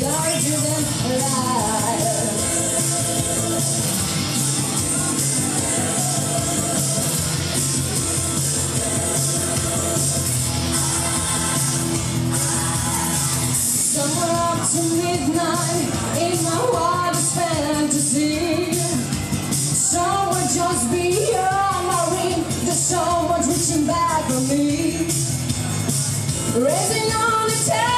larger to midnight in my wildest fantasy. Somewhere just beyond my there's so much reaching back for me. Raising on the tail.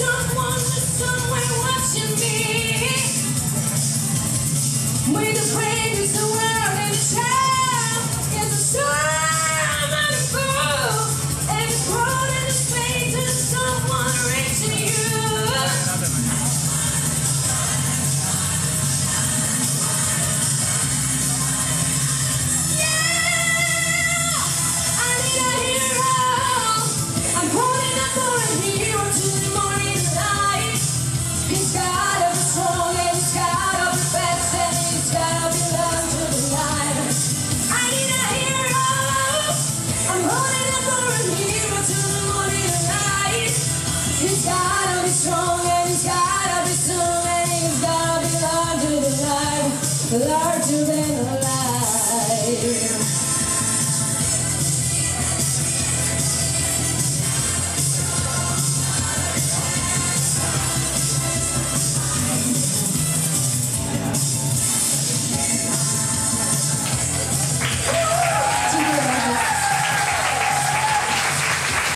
someone, someone. He's gotta be strong and he's gotta be strong and he's gotta be larger than life, larger than life.